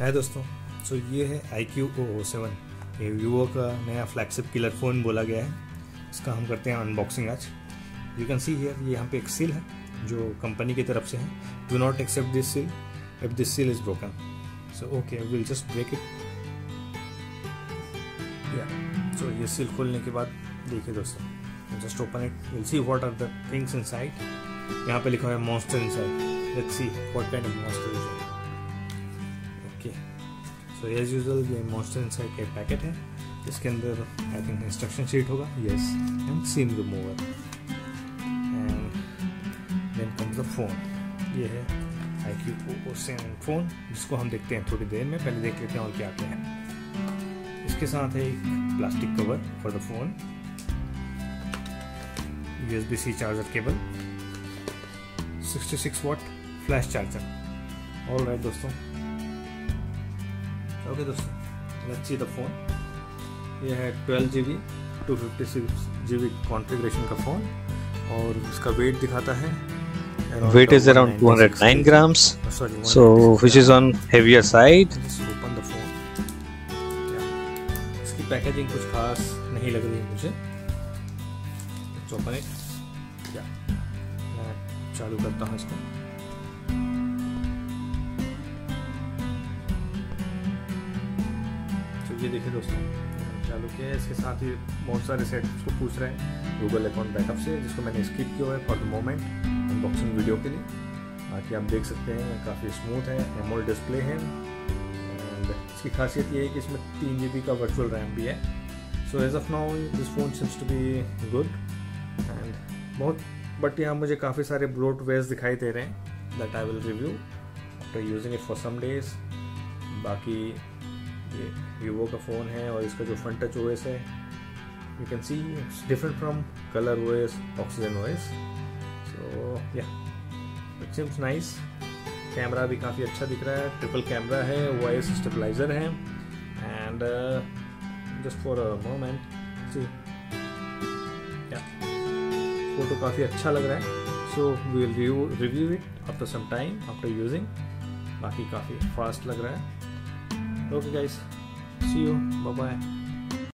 है दोस्तों? सो ये है I Q O O seven ये वीवो का नया फ्लैगशिप किलर फ़ोन बोला गया है। इसका हम करते हैं अनबॉक्सिंग आज। यू कैन सी हियर ये यहाँ पे एक सील है, जो कंपनी की तरफ़ से है। Do not accept this seal if this seal is broken so okay will just break it या सो ये सील खोलने के बाद देखिए दोस्तों। Just open it will see what are the things inside यहाँ पे लिखा हुआ है monster inside let's see what kind of monster is so as usual ये मॉन्स्टर इनसाइड का पैकेट है। इसके अंदर आई थिंक इंस्ट्रक्शन शीट होगा। Yes and SIM remover and then comes the phone ये है I Q O seven phone जिसको हम देखते हैं थोड़ी देर में। पहले देख लेते हैं और क्या क्या है। इसके साथ है एक plastic cover for the phone U S B C charger cable 66 watt flash charger all right दोस्तों। ओके दोस्तों अच्छी द फ़ोन यह है twelve G B two fifty six G B configuration का फ़ोन और इसका वेट दिखाता है weight is around 209 grams so which is on heavier side open the phone इसकी पैकेजिंग कुछ खास नहीं लग रही है मुझे। चौपन एट चालू करता हूँ इसको। तो ये देखिए दोस्तों, चालू किया है। इसके साथ ही बहुत सारे सेट को पूछ रहे हैं गूगल अकाउंट बैकअप से, जिसको मैंने स्किप किया है for the moment unboxing video के लिए। बाकी आप देख सकते हैं, काफ़ी स्मूथ है एमोल डिस्प्ले है। एंड इसकी खासियत ये है कि इसमें तीन जी का वर्चुअल रैम भी है। So as of now this phone seems to be good and बहुत बट यहाँ मुझे काफ़ी सारे ब्लोट वेयर्स दिखाई दे रहे हैं that I will review after using it for some days बाकी ये वीवो का फ़ोन है और इसका जो फ्रंट टच ओएस है you can see it's different from Color OS Oxygen OS so या इट सिम्स नाइस कैमरा भी काफ़ी अच्छा दिख रहा है ट्रिपल कैमरा है वॉइस स्टेबलाइजर है and just for a moment see photo काफ़ी अच्छा लग रहा है so we will review it after some time after using बाकी काफ़ी फास्ट लग रहा है। Okay guys see you bye bye